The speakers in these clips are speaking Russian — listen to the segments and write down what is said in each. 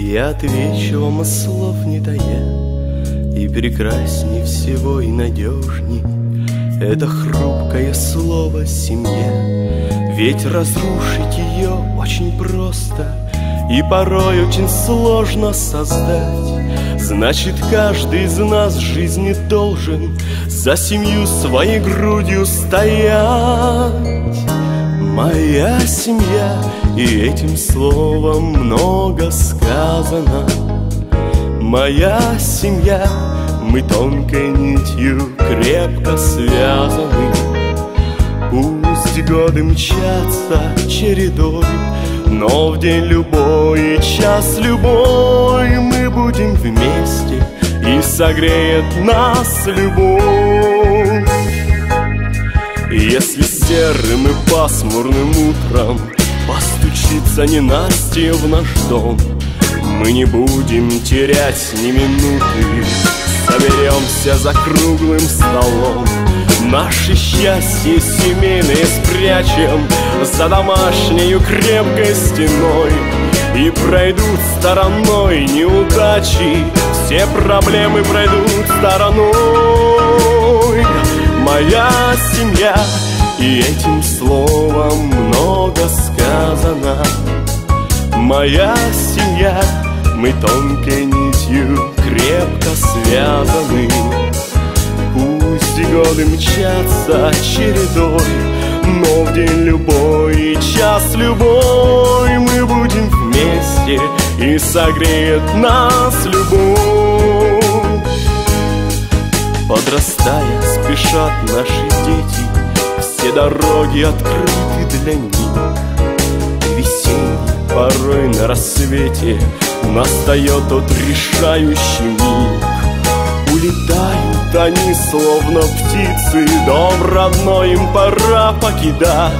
Я отвечу вам слов не тая И прекрасней всего и надежней. Это хрупкое слово «семья» Ведь разрушить ее очень просто И порой очень сложно создать. Значит, каждый из нас в жизни должен За семью своей грудью стоять Моя семья, и этим словом много сказано. Моя семья, мы тонкой нитью крепко связаны. Пусть годы мчатся чередой Но в день любой и час любой Мы будем вместе И согреет нас любовь серым и пасмурным утром Постучится ненастье в наш дом. Мы не будем терять ни минуты Соберемся за круглым столом. Наши счастья семейные спрячем За домашнею крепкой стеной. И пройдут стороной неудачи Все проблемы пройдут стороной. Моя семья и этим словом много сказано. Моя семья, мы тонкой нитью крепко связаны. Пусть годы мчатся чередой Но в день любой и час любой Мы будем вместе и согреет нас любовь. Подрастая, спешат наши дороги открыты для них. Весенний порой на рассвете Настает тот решающий миг. Улетают они, словно птицы Дом родной им пора покидать.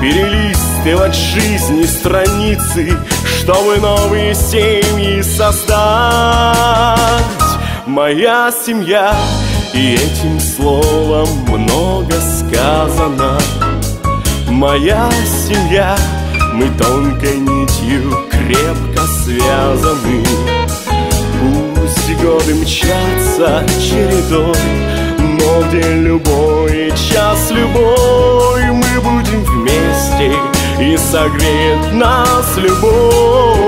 Перелистывать жизни страницы Чтобы новые семьи создать. Моя семья и этим словом много сказано. Моя семья, мы тонкой нитью крепко связаны. Пусть годы мчатся чередой Но день любой, час любой Мы будем вместе и согреет нас любовь